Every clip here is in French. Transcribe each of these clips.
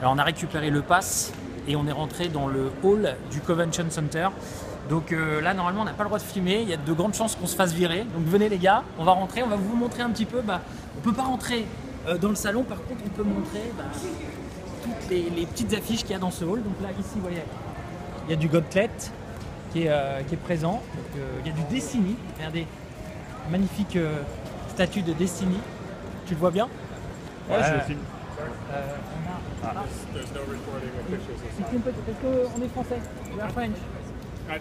Alors on a récupéré le pass et on est rentré dans le hall du Convention Center. Donc euh, là, normalement, on n'a pas le droit de filmer. Il y a de grandes chances qu'on se fasse virer. Donc venez les gars, on va rentrer. On va vous montrer un petit peu. Bah, on peut pas rentrer euh, dans le salon. Par contre, on peut montrer bah, toutes les, les petites affiches qu'il y a dans ce hall. Donc là, ici, vous voyez, il y a du Gauntlet qui est, euh, qui est présent. Donc, euh, il y a du Destiny. Regardez, magnifique euh, statue de Destiny. Tu le vois bien? Ouais, je le filme. On a- ah. Parce qu'on est français. We are French. I,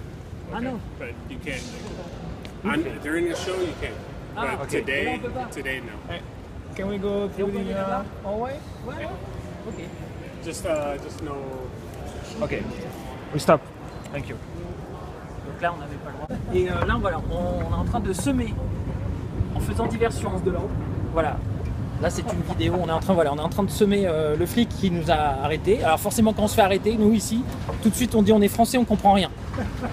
Ah non. but you can't. On, during the show, you can. Ah, but okay. today, today, no. Hey, can we go through the uh, hallway? Ouais, ouais. Ok. Just, uh, just no. Okay. We stop. Thank you. Donc là, on n'avait pas le droit. Et euh, là, voilà, on, on est en train de semer en faisant diversion. De là Voilà. Là, c'est une vidéo. On est en train, voilà, on est en train de semer euh, le flic qui nous a arrêtés. Alors forcément, quand on se fait arrêter, nous ici, tout de suite, on dit on est français, on comprend rien.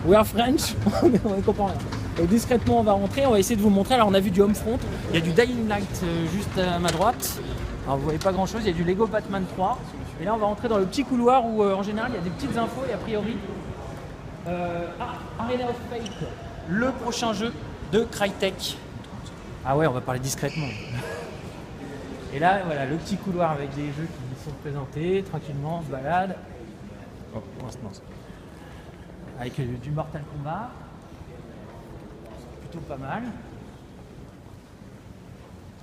We are French, on ne comprend rien. Donc discrètement, on va rentrer. On va essayer de vous montrer. Alors, on a vu du Homefront. Il y a du Dying Light euh, juste à ma droite. Alors, vous voyez pas grand chose. Il y a du Lego Batman 3. Et là, on va rentrer dans le petit couloir où, euh, en général, il y a des petites infos et a priori, ah, Arena of Fate, le prochain jeu de Crytek. Ah ouais, on va parler discrètement. Et là, voilà, le petit couloir avec des jeux qui sont présentés, tranquillement, on se balade. Oh. Avec euh, du Mortal Kombat. Plutôt pas mal.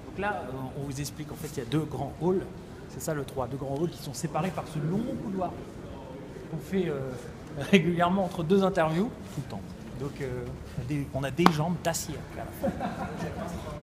Donc là, euh, on vous explique, en fait, il y a deux grands halls. C'est ça le 3, deux grands halls qui sont séparés par ce long couloir. qu'on fait euh, régulièrement entre deux interviews, tout le temps. Donc euh, on a des jambes d'acier